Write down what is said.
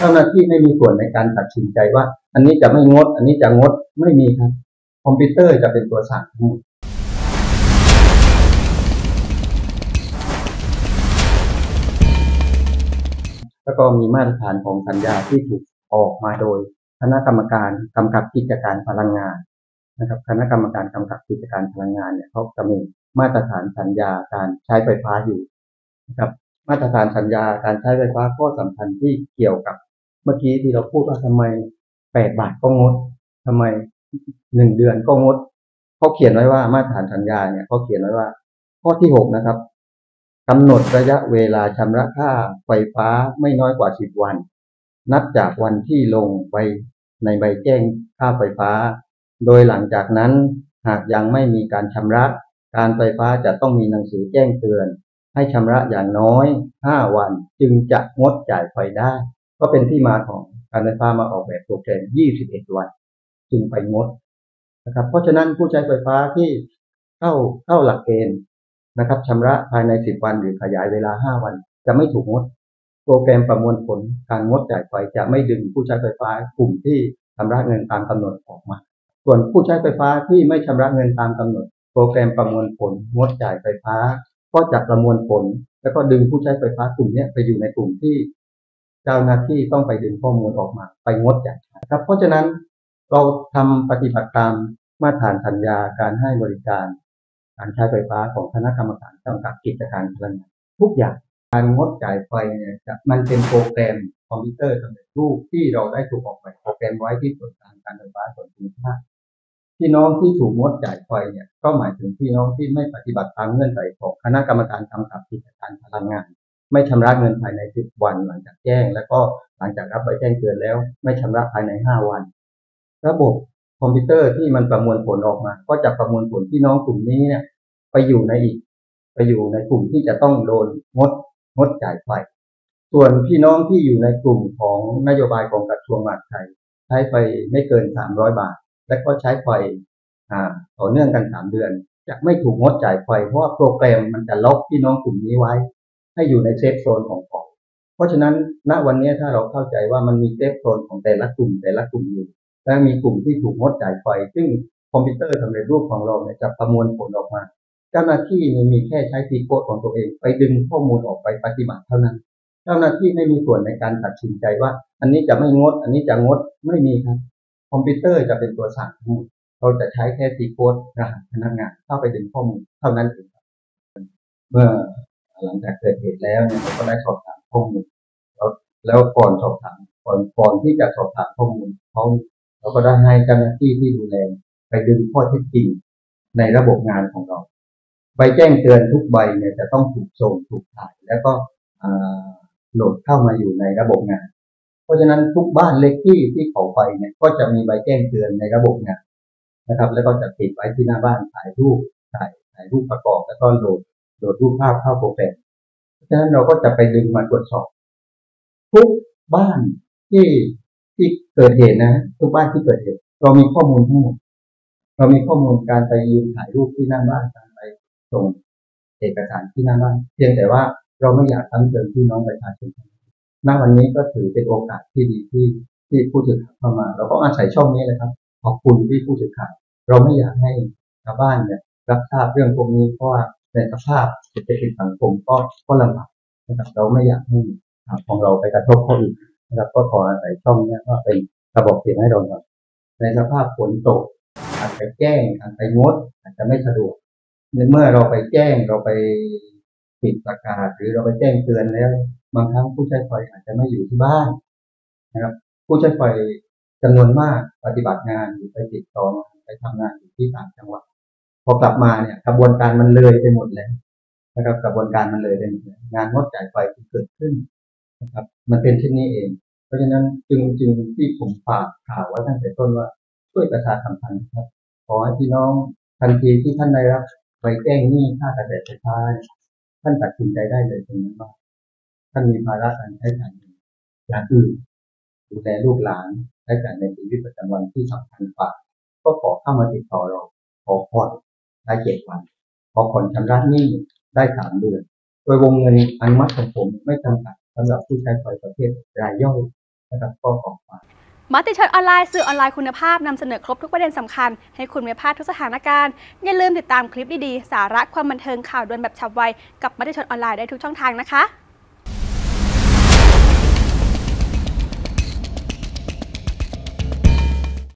เจ้าหน้าที่ไม่มีส่วนในการตัดสินใจว่า อันนี้จะไม่งด อันนี้จะงดไม่มีครับ คอมพิวเตอร์จะเป็นตัวสั่งทั้งหมดแล้วก็มีมาตรฐานของสัญญาที่ถูกออกมาโดยคณะกรรมการกำกับกิจการพลังงานนะครับ คณะกรรมการกำกับกิจการพลังงานเนี่ยเขาจะมีมาตรฐานสัญญาการใช้ไฟฟ้าอยู่นะครับมาตรฐานสัญญาการใช้ไฟฟ้าข้อสำคัญที่เกี่ยวกับ มื่อกี้ที่เราพูดว่าทำไมแปดบาทก็งดทำไมหนึ่งเดือนก็งดเขาเขียนไว้ว่ามาตรฐานสัญญาเนี่ยเขาเขียนไว้ว่า ข้อที่หกนะครับกำหนดระยะเวลาชำระค่าไฟฟ้าไม่น้อยกว่าสิบวัน นับจากวันที่ลงไปในใบแจ้งค่าไฟฟ้า โดยหลังจากนั้นหากยังไม่มีการชำระการไฟฟ้าจะต้องมีหนังสือแจ้งเตือน ให้ชำระอย่างน้อย 5 วันจึงจะงดจ่ายไฟได้ ก็เป็นที่มาของการไฟฟ้ามาออกแบบโปรแกรม 21 วัน จึงไปงดนะครับ เพราะฉะนั้นผู้ใช้ไฟฟ้าที่เข้าเข้าหลักเกณฑ์นะครับชำระภายใน 10 วันหรือขยายเวลา 5 วัน จะไม่ถูกงด โปรแกรมประมวลผลการงดจ่ายไฟจะไม่ดึงผู้ใช้ไฟฟ้ากลุ่มที่ชำระเงินตามกำหนดออกมา ส่วนผู้ใช้ไฟฟ้าที่ไม่ชำระเงินตามกำหนด โปรแกรมประมวลผลงดจ่ายไฟฟ้า ก็จะประมวลผล แล้วก็ดึงผู้ใช้ไฟฟ้ากลุ่มนี้ไปอยู่ในกลุ่มที่ เจ้าหน้าที่ต้องไปดึงข้อมูลออกมา ไปงดจ่ายนะครับ เพราะฉะนั้นเราทำปฏิบัติตามมาตรฐานสัญญาการให้บริการ การใช้ไฟฟ้าของคณะกรรมการกำกับกิจการพลังงานทุกอย่างการงดจ่ายไฟเนี่ยจะมันเป็นโปรแกรมคอมพิวเตอร์สำเร็จรูปที่เราได้ถูกออกแบบโปรแกรมไว้ที่ส่วนกลางการไฟฟ้าส่วนภูมิภาคพี่น้องที่ถูกงดจ่ายไฟเนี่ยก็หมายถึงพี่น้องที่ไม่ปฏิบัติตามเงื่อนไขของคณะกรรมการกำกับกิจการพลังงาน ไม่ชำระเงินภายใน 10 วันหลังจากแจ้ง แล้วก็หลังจากรับใบแจ้งเตือนแล้ว ไม่ชำระภายใน 5 วัน ระบบคอมพิวเตอร์ที่มันประมวลผลออกมา ก็จะประมวลผลพี่น้องกลุ่มนี้เนี่ยไปอยู่ในอีก ไปอยู่ในกลุ่มที่จะต้องโดนงดงดจ่ายไฟส่วนพี่น้องที่อยู่ในกลุ่มของนโยบายของกระทรวงมหาดไทย ใช้ไฟไม่เกิน 300 บาท และก็ใช้ไฟต่อเนื่องกัน 3 เดือน จะไม่ถูกงดจ่ายไฟเพราะว่าโปรแกรมมันจะล็อกพี่น้องกลุ่มนี้ไว้ ให้อยู่ใน safe zone ของของ เพราะฉะนั้นณวันนี้ถ้าเราเข้าใจว่ามันมี safe zone ของแต่ละกลุ่มแต่ละกลุ่มอยู่และมีกลุ่มที่ถูกงดจ่ายไฟ ซึ่งคอมพิวเตอร์สำเร็จรูปของเราเนี่ยจะประมวลผลออกมา เจ้าหน้าที่มีแค่ใช้ทีโคดของตัวเอง ไปดึงข้อมูลออกไปปฏิบัติเท่านั้น เจ้าหน้าที่ไม่มีส่วนในการตัดสินใจว่า อันนี้จะไม่งด อันนี้จะงดไม่มีครับ คอมพิวเตอร์จะเป็นตัวสั่งทั้งหมดเราจะใช้แค่ทีโคดรหัสพนักงานเข้าไปดึงข้อมูลเท่านั้นเองเมื่อ หลังจากเกิดเหตุแล้วเนี่ยเราก็ได้สอบถามข้อมูลแล้วแล้วก่อนสอบถามก่อนก่อนที่จะสอบถามข้อมูลเขาเราก็ได้ให้เจ้าหน้าที่ที่ดูแลไปดึงข้อเท็จจริงในระบบงานของเราใบแจ้งเตือนทุกใบเนี่ยจะต้องถูกส่งถูกถ่าย แล้วก็โหลดเข้ามาอยู่ในระบบงาน เพราะฉะนั้นทุกบ้านเล็กที่ที่เขาไปเนี่ยก็จะมีใบแจ้งเตือนในระบบงานนะครับ แล้วก็จะติดไว้ที่หน้าบ้านถ่ายรูปถ่ายถ่ายรูปประกอบแล้วก็โหลด โหลดรูปภาพเข้าโปรแกรมเพราะฉะนั้นเราก็จะไปดึงมาตรวจสอบ ทุกบ้านที่ที่เกิดเหตุนะ ทุกบ้านที่เกิดเหตุ เรามีข้อมูลทั้งหมดเรามีข้อมูลการไปยืนถ่ายรูปที่หน้าบ้านการไปส่งเอกสารที่หน้าบ้านเพียงแต่ว่าเราไม่อยากทั้งเติมพี่น้องประชาชนณวันนี้ก็ถือเป็นโอกาสที่ดีที่ที่ผู้สื่อข่าวเข้ามา เราก็อาศัยช่องนี้เลยครับ ขอบคุณที่ผู้สื่อข่าวเราไม่อยากให้ชาวบ้านเนี่ยรับทราบเรื่องพวกนี้เพราะว่า ในสภาพเศรษฐกิจสังคมก็ก็ลำบากนะครับเราไม่อยากให้ของเราไปกระทบคนอื่นนะครับก็ขออาศัยช่องนี้ก็เป็นระบอกเสียงให้เราหน่อยในสภาพฝนตกอาจจะแจ้งอาจจะงดอาจจะไม่สะดวกเมื่อเราไปแจ้งเราไปปิดประกาศหรือเราไปแจ้งเตือนแล้ว บางครั้งผู้ใช้ไฟอาจจะไม่อยู่ที่บ้านนะครับ ผู้ใช้ไฟจำนวนมากปฏิบัติงานหรือไปติดต่อไปทำงานอยู่ที่ต่างจังหวัด พอกลับมาเนี่ยกระบวนการมันเลยไปหมดแล้วนะครับ กระบวนการมันเลยไปหมดแล้วงานงดจ่ายไฟที่เกิดขึ้นนะครับ มันเป็นเช่นนี้เอง เพราะฉะนั้นจึงจึงที่ผมฝากข่าวไว้ตั้งแต่ต้นว่าช่วยประชาสัมพันธ์ครับ ขอให้พี่น้องทันทีที่ท่านได้รับใบแจ้งหนี้ค่าเกษตรไฟฟ้าท่านตัดสินใจได้เลยตรงนั้นว่าท่านมีภาระการใช้จ่ายอย่างอื่นดูแลลูกหลานใช้จ่ายในชีวิตประจำวันที่สำคัญกว่า ก็ขอเข้ามาติดต่อเราขอผ่อน ได้เจ็ดวันขอผ่อนชำระหนี้ได้สามเดือน โดยวงเงินอนุมัติของผมไม่จำกัดสำหรับผู้ใช้ไฟประเภทรายย่อยนะครับก็ขอฝากมติชนออนไลน์สื่อออนไลน์คุณภาพนำเสนอครบทุกประเด็นสำคัญ ให้คุณไม่พลาดทุกสถานการณ์ อย่าลืมติดตามคลิปดีๆ สาระความบันเทิงข่าวด่วนแบบฉับไว กับมติชนออนไลน์ได้ทุกช่องทางนะคะ